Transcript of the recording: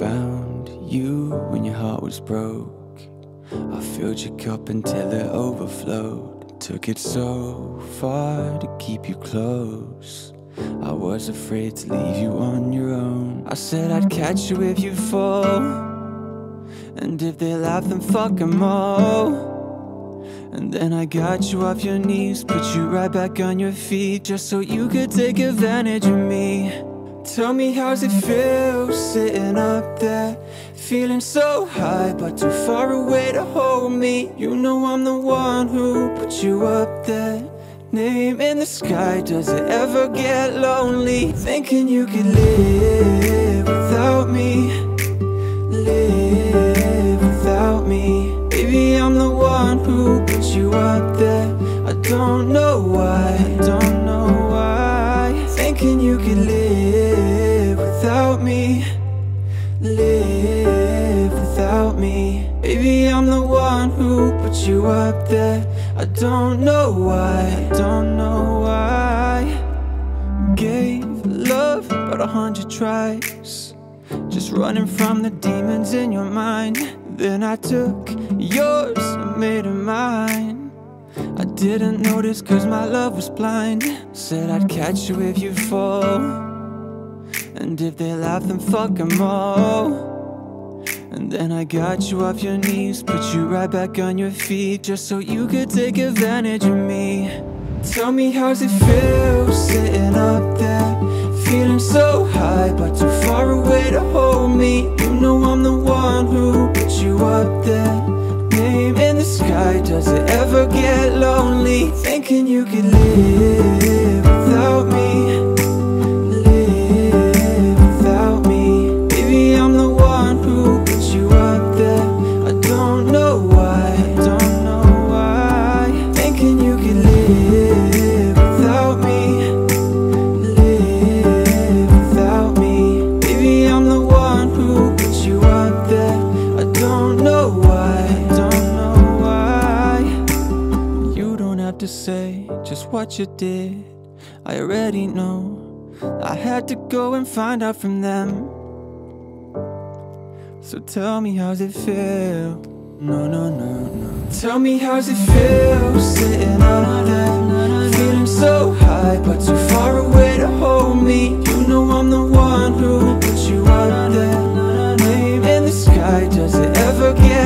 found you when your heart was broke. I filled your cup until it overflowed. Took it so far to keep you close. I was afraid to leave you on your own. I said I'd catch you if you fall. And if they laugh, then fuck 'em all. And then I got you off your knees, put you right back on your feet, just so you could take advantage of me. Tell me how's it feel sitting up there? Feeling so high but too far away to hold me. You know I'm the one who put you up there. Name in the sky, does it ever get lonely? Thinking you could live without me. Live without me. Baby, I'm the one who put you up there. I don't know why, I don't know why. Thinking you could live put you up there. I don't know why, I don't know why. Gave love about a hundred tries. Just running from the demons in your mind. Then I took yours and made it mine. I didn't notice cause my love was blind. Said I'd catch you if you fall. And if they laugh, then fuck 'em all. And then I got you off your knees, put you right back on your feet, just so you could take advantage of me. Tell me how's it feel sitting up there, feeling so high, but too far away to hold me. You know I'm the one who put you up there. Name in the sky, does it ever get lonely? Thinking you could live don't know why, don't know why. Thinking you could live without me. Live without me. Baby, I'm the one who put you up there. I don't know why, don't know why. You don't have to say just what you did. I already know. I had to go and find out from them so tell me how's it feel? No, no, no, no. Tell me how's it feel? Sitting on a that Feeling so high But too far away to hold me. You know I'm the one who put you on that Name in the sky Does it ever get